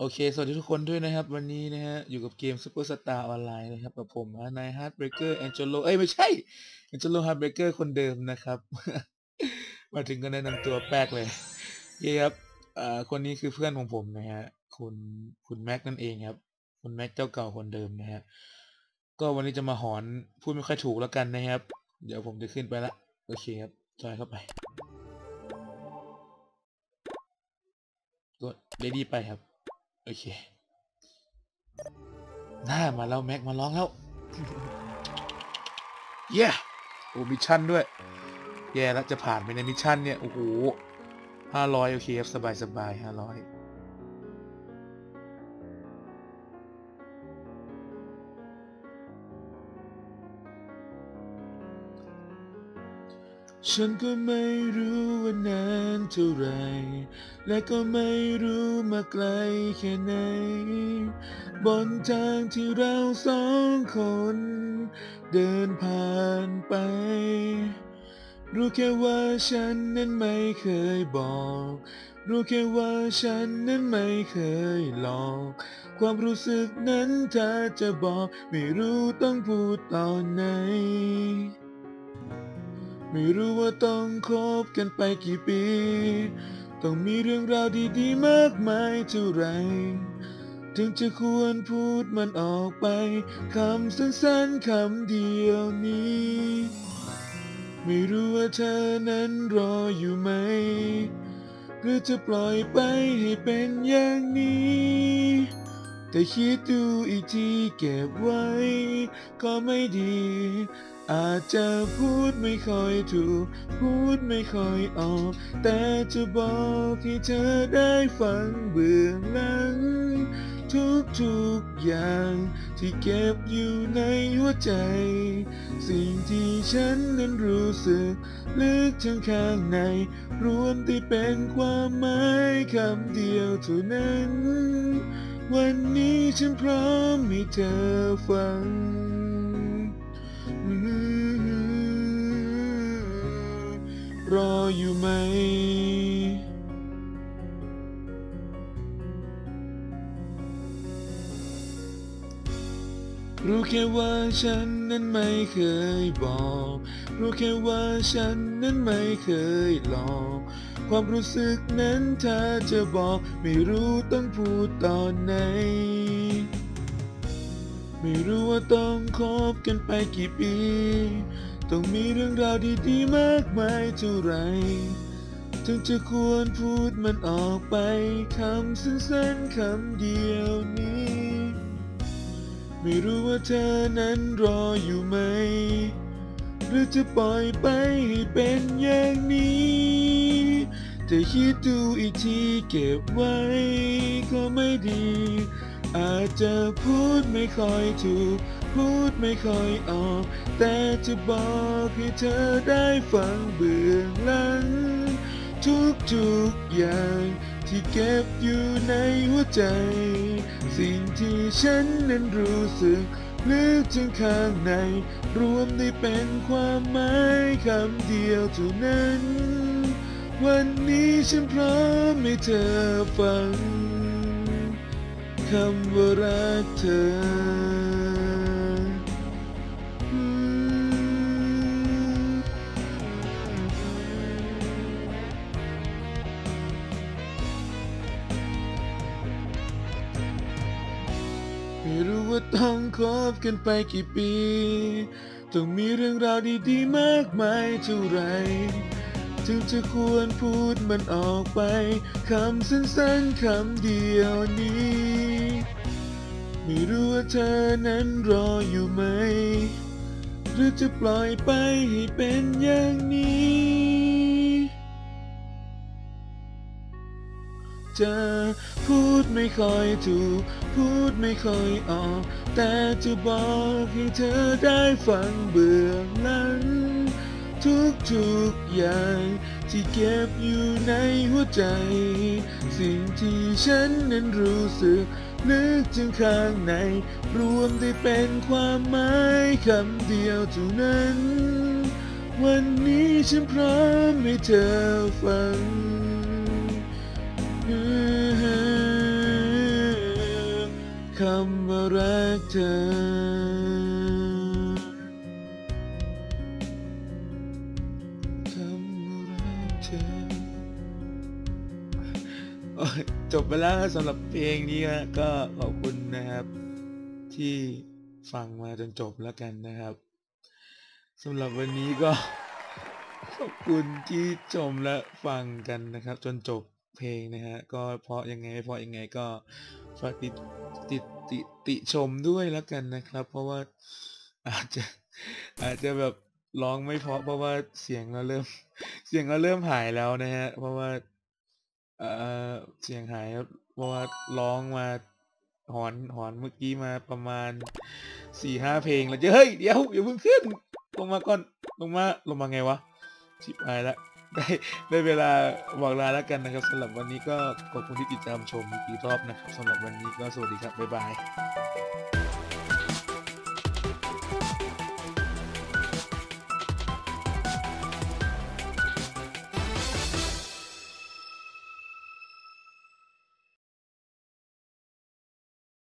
โอเค สวัสดีทุกคนด้วยนะครับ วันนี้นะฮะ อยู่กับเกม Super Star Online นะครับ กับผมนะนาย Heartbreaker Angelo เอ้ย ไม่ใช่ Angelo Heartbreaker คนเดิมนะครับ มาถึงก็แนะนำตัวแป๊กเลยเย้ครับอ่าคนนี้คือเพื่อนของผมนะฮะ คุณ คุณแม็กนั่นเองครับ คุณแม็กเจ้าเก่าคนเดิมนะฮะ ก็วันนี้จะมาหอน พูดไม่ค่อยถูกแล้วกันนะครับ เดี๋ยวผมจะขึ้นไปละ โอเคครับจอยเข้าไป กดเ e ดี้ไปครับ โอเค หน้ามาแล้วแม็กมาร้องแล้ว เย้โอ้ mission ด้วย แย่แล้วจะผ่านไปใน mission เนี่ย โอ้โหห้าร้อยโอเคครับสบายสบายห้าร้อย ฉันก็ไม่รู้ว่านานเท่าไร และก็ไม่รู้มาไกลแค่ไหน บนทางที่เราสองคน เดินผ่านไป รู้แค่ว่าฉันนั้นไม่เคยบอก รู้แค่ว่าฉันนั้นไม่เคยหลอก ความรู้สึกนั้นถ้าจะบอก ไม่รู้ต้องพูดตอนไหน ไม่รู้ว่าต้องคบกันไปกี่ปี ต้องมีเรื่องราวดีๆมากมายเท่าไร ถึงจะควรพูดมันออกไป คำสั้นๆคำเดียวนี้ ไม่รู้ว่าเธอนั้นรออยู่ไหม หรือจะปล่อยไปให้เป็นอย่างนี้แต่คิดดูอีกทีเก็บไว้ ก็ไม่ดี อาจจะพูดไม่ค่อยถูก พูดไม่ค่อยออก แต่จะบอกให้เธอได้ฟังเบื้องหลัง ทุกๆอย่างที่เก็บอยู่ในหัวใจ สิ่งที่ฉันนั้นรู้สึก ลึกถึงข้างใน รวมที่เป็นความหมายคำเดียวเท่านั้น วันนี้ฉันพร้อมให้เธอฟัง รออยู่ไหม รู้แค่ว่าฉันนั้นไม่เคยบอก รู้แค่ว่าฉันนั้นไม่เคยหลอก ความรู้สึกนั้นถ้าจะบอก ไม่รู้ต้องพูดตอนไหน ไม่รู้ว่าต้องคบกันไปกี่ปี ต้องมีเรื่องราวดีๆมากมายเท่าไรถึงจะควรพูดมันออกไปคำสั้นๆคำเดียวนี้ ไม่รู้ว่าเธอนั้นรออยู่ไหม หรือจะปล่อยไปให้เป็นอย่างนี้แต่คิดดูอีกทีเก็บไว้ก็ไม่ดี อาจจะพูดไม่ค่อยถูก พูดไม่ค่อยออก แต่จะบอกให้เธอได้ฟังเบื้องหลัง ทุกๆอย่างที่เก็บอยู่ในหัวใจ สิ่งที่ฉันนั้นรู้สึกลึกถึงข้างใน รวมได้เป็นความหมายคำเดียวเท่านั้น วันนี้ฉันพร้อมให้เธอฟัง คำว่ารักเธอมไม่รู้ว่าต้องคบกันไปกี่ปี ต้องมีเรื่องราวดีๆมากมายเท่าไรถึงจะควรพูดมันออกไป คำสั้นๆคำเดียวนี้ ไม่รู้ว่าเธอนั้นรออยู่ไหม หรือจะปล่อยไปให้เป็นอย่างนี้ จะพูดไม่ค่อยถูก พูดไม่ค่อยออก แต่จะบอกให้เธอได้ฟังเบื้องหลัง ทุกๆอย่างที่เก็บอยู่ในหัวใจ สิ่งที่ฉันนั้นรู้สึก ลึกถึงข้างใน รวมได้เป็นความหมายคำเดียวเท่านั้น วันนี้ฉันพร้อมให้เธอฟังคำว่ารักเธอคำว่ารักเธอ จบไปแล้วสำหรับเพลงนี้ก็ขอบคุณนะครับ ที่ฟังมาจนจบแล้วกันนะครับสำหรับวันนี้ก็ขอบคุณที่ชมและฟังกันนะครับ จนจบเพลงนะฮะก็เพราะยังไงเพราะยังไงก็ฝากติดติดติติชมด้วยแล้วกันนะครับ เพราะว่าอาจจะอาจจะแบบร้องไม่เพราะเพราะว่าเสียงเราเริ่ม เสียงเราเริ่มหายแล้วนะฮะเพราะว่า เออเสียงหายครับเพราะว่าร้องมาหอนหอนเมื่อกี้มาประมาณสี่ห้าเพลงแล้วจะเฮ้ยเดี๋ยวอย่าเพิ่งขึ้น ลงมาก่อนลงมาลงมาไงวะชิบหายละได้ได้เวลาบอกลาแล้วกันนะครับสำหรับวันนี้ก็ขอบคุณที่ติดตามชมอีกรอบนะครับสำหรับวันนี้ก็สวัสดีครับบ๊ายบาย